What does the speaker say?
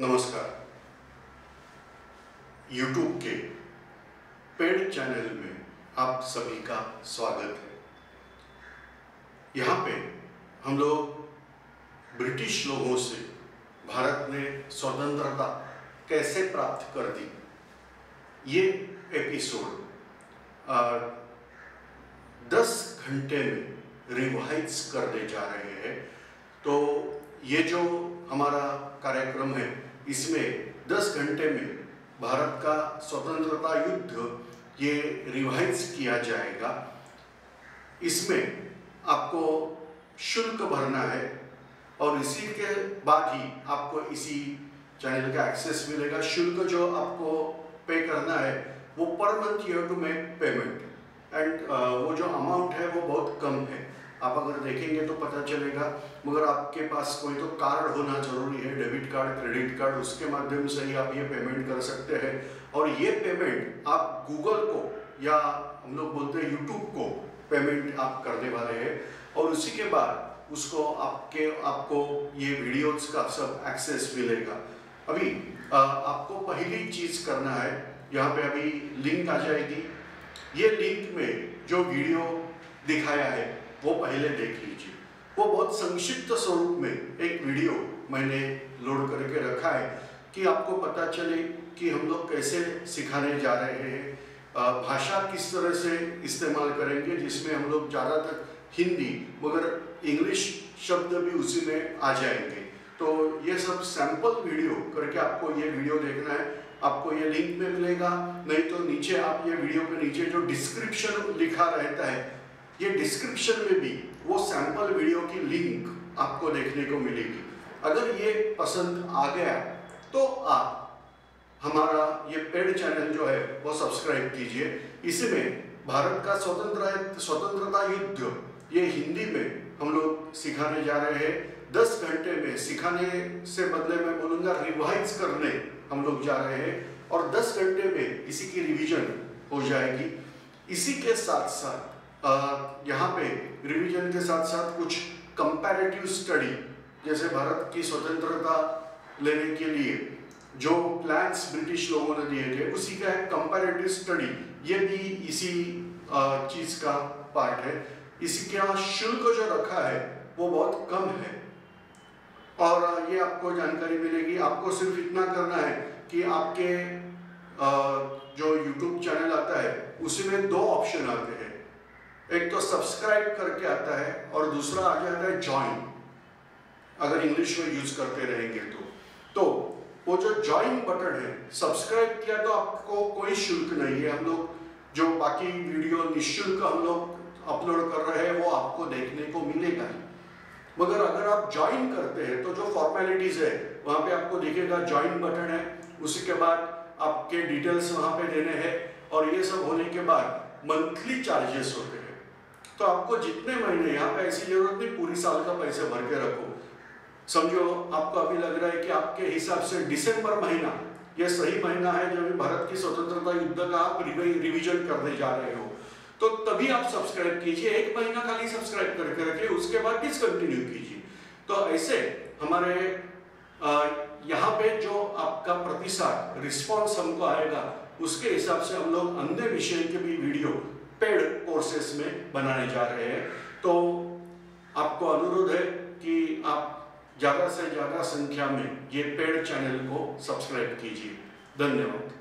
नमस्कार। YouTube के paid channel में आप सभी का स्वागत है। यहाँ पे हम लोग ब्रिटिश लोगों से भारत ने स्वतंत्रता कैसे प्राप्त कर दी, ये एपिसोड दस घंटे में रिवाइज करने जा रहे हैं। तो ये जो हमारा कार्यक्रम है इसमें दस घंटे में भारत का स्वतंत्रता युद्ध ये रिवाइज किया जाएगा। इसमें आपको शुल्क भरना है और इसी के बाद ही आपको इसी चैनल का एक्सेस मिलेगा। शुल्क जो आपको पे करना है, वो per month you to make payment and वो जो अमाउंट है, वो बहुत कम है। आप अगर देखेंगे तो पता चलेगा, मगर आपके पास कोई तो कार्ड होना ज़रूरी है, डेबिट कार्ड, क्रेडिट कार्ड, उसके माध्यम से ही आप ये पेमेंट कर सकते हैं। और ये पेमेंट आप गूगल को या हम लोग बोलते हैं यूट्यूब को पेमेंट आप करने वाले हैं। और उसी के बाद उसको आपके, आपको ये वीडियोस का सब एक्सेस मिलेगा। अभी आपको पहली चीज़ करना है, यहाँ पे अभी लिंक आ जाएगी। ये लिंक में जो वीडियो दिखाया है वो पहले देख लीजिए। वो बहुत संक्षिप्त स्वरूप में एक वीडियो मैंने लोड करके रखा है कि आपको पता चले कि हम लोग कैसे सिखाने जा रहे हैं। भाषा किस तरह से इस्तेमाल करेंगे, जिसमें हम लोग ज़्यादातर हिंदी, मगर इंग्लिश शब्द भी उसी में आ जाएँगे। तो ये सब सैंपल वीडियो करके आपको ये वीडियो देखना है। आपको ये लिंक में मिलेगा, नहीं तो नीचे आप ये वीडियो के नीचे जो डिस्क्रिप्शन लिखा रहता है ये डिस्क्रिप्शन में भी वो सैंपल वीडियो की लिंक आपको देखने को मिलेगी। अगर ये पसंद आ गया तो आप हमारा ये पेड चैनल जो है, वो सब्सक्राइब कीजिए। इसमें भारत का स्वतंत्र, स्वतंत्रता युद्ध, ये हिंदी में हम लोग सिखाने जा रहे हैं। दस घंटे में सिखाने से बदले में बोलूँगा रिवाइज करने हम लोग जा रहे हैं और दस घंटे में इसी की रिवीजन हो जाएगी। इसी के साथ साथ यहाँ पे रिवीजन के साथ साथ कुछ कंपैरेटिव स्टडी जैसे भारत की स्वतंत्रता लेने के लिए जो प्लान्स ब्रिटिश लोगों ने दिए थे, उसी का एक कंपैरेटिव स्टडी ये भी इसी चीज़ का पार्ट है। इसी यहाँ शुल्क जो रखा है, वो बहुत कम है। और ये आपको जानकारी मिलेगी। आपको सिर्फ़ इतना करना है कि आपके जो YouTube चैनल आता है, उसमें दो ऑप्शन आते हैं। एक तो सब्सक्राइब करके आता है और दूसरा आ जाता है ज्वाइन अगर इंग्लिश में यूज़ करते रहेंगे तो। तो वो जो ज्वाइन बटन है सब्सक्राइब किया तो आपको कोई शुल्क नहीं है। हम लोग जो बाकी वीडियो निःशुल्क हम लोग अपलोड कर रहे हैं, वो आपको देखने को मिलेगा। ही मगर अगर आप ज्वाइन करते हैं तो जो फॉर्मेलिटीज है, वहाँ पे आपको दिखेगा ज्वाइन बटन है। उसी के बाद आपके डिटेल्स वहाँ पे देने हैं। और ये सब होने के बाद मंथली चार्जेस होते हैं। तो आपको जितने महीने यहाँ पे ऐसी ज़रूरत नहीं, पूरी साल का पैसे भर के रखो। समझो, आपको अभी लग रहा है कि आपके हिसाब से दिसंबर महीना, ये सही महीना है जब भारत की स्वतंत्रता युद्ध का आप रिविजन करने जा रहे हो। तो तभी आप सब्सक्राइब कीजिए, एक महीना खाली सब्सक्राइब करके रखिए, उसके बाद डिसकंटिन्यू कीजिए। तो ऐसे हमारे यहाँ पे जो आपका प्रतिशत रिस्पॉन्स हमको आएगा, उसके हिसाब से हम लोग अन्य विषय के भी वीडियो पेड कोर्सेस में बनाने जा रहे हैं। तो आपको अनुरोध है कि आप ज़्यादा से ज़्यादा संख्या में ये पेड चैनल को सब्सक्राइब कीजिए। धन्यवाद।